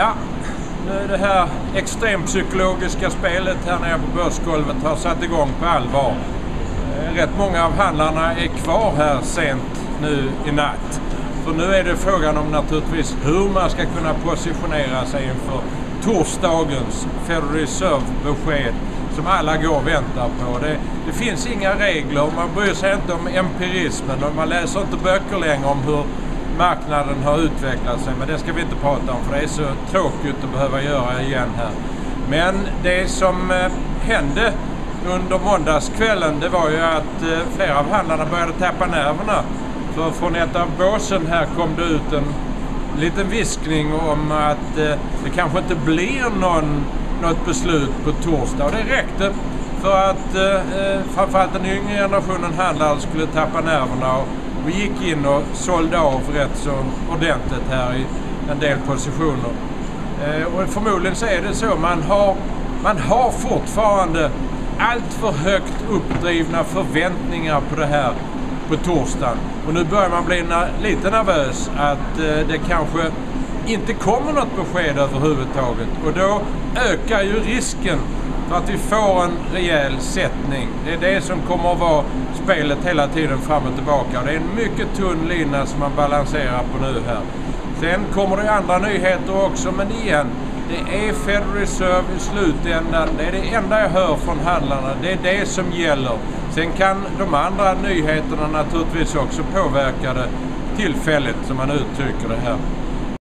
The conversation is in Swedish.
Ja, nu det här extrempsykologiska spelet här nere på börsgolvet har satt igång på allvar. Eh, rätt många av handlarna är kvar här sent nu i natt. För nu är det frågan om naturligtvis hur man ska kunna positionera sig inför torsdagens Federal Reserve-besked som alla går och väntar på. Det, det, finns inga regler, man bryr sig inte om empirismen och man läser inte böcker längre om hur marknaden har utvecklat sig. Men det ska vi inte prata om för det är så tråkigt att behöva göra igen här. Men det som eh, hände under måndagskvällen det var ju att eh, flera av handlarna började tappa nerverna. För från ett av båsen här kom det ut en liten viskning om att eh, det kanske inte blir någon, något beslut på torsdag. Och det räckte för att eh, framförallt den yngre generationen handlare skulle tappa nerverna. Och vi gick in och sålde av rätt så ordentligt här i en del positioner. Eh, och förmodligen så är det så. Man har, man har fortfarande allt för högt uppdrivna förväntningar på det här på torsdagen. Och nu börjar man bli lite nervös att eh, det kanske inte kommer något besked överhuvudtaget. Och då ökar ju risken för att vi får en rejäl sättning. Det är det som kommer att vara spelet hela tiden fram och tillbaka. Det är en mycket tunn lina som man balanserar på nu här. Sen kommer det andra nyheter också, men igen. Det är Federal Reserve i slutändan. Det är det enda jag hör från handlarna. Det är det som gäller. Sen kan de andra nyheterna naturligtvis också påverka det tillfälligt, som man uttrycker det här.